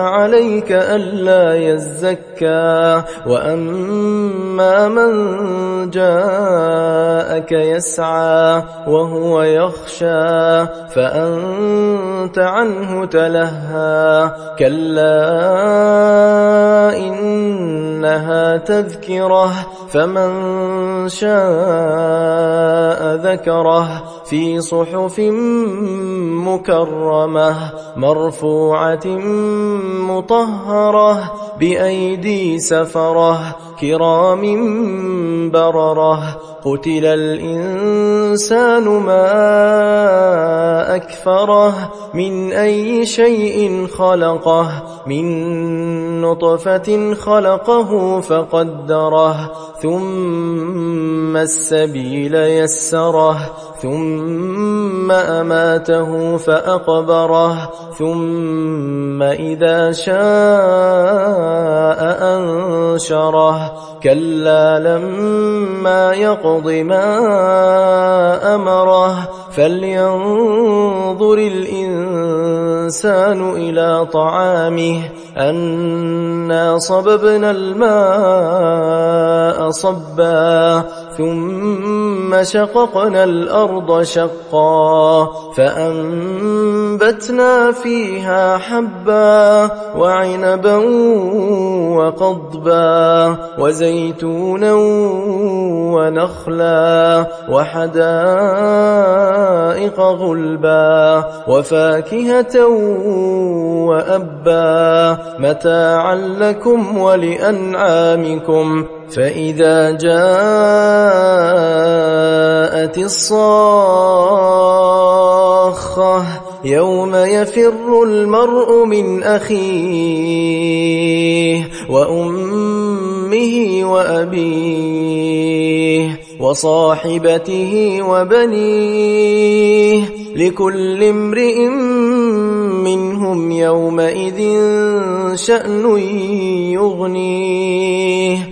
عليك ألا يزكى. وأما من جاءك يسعى وهو يخشى فأنت عنه تلهى. كلا إنها تذكرة فمن شاء ذكره في صحف مكرمة مرفوعة مطهرة بأيدي سفرة كرام بررة قتل الإنسان ما أكفره من أي شيء خلقه من نطفة خلقه فقدره ثم السبيل يسره. ثم أماته فأقبره ثم إذا شاء أنشره. كلا لما يقض ما أمره فلينظر الإنسان إلى طعامه أنا صببنا الماء صبا ثم شققنا الأرض شقا فأنبتنا فيها حبا وعنبا وقضبا وزيتونا ونخلا وحدائق غلبا وفاكهة وأبا متاعا لكم ولأنعامكم. فإذا جاءت الصاخة يوم يفر المرء من أخيه وأمه وأبيه وصاحبته وبنيه لكل امرئ منهم يومئذ شأن يغنيه.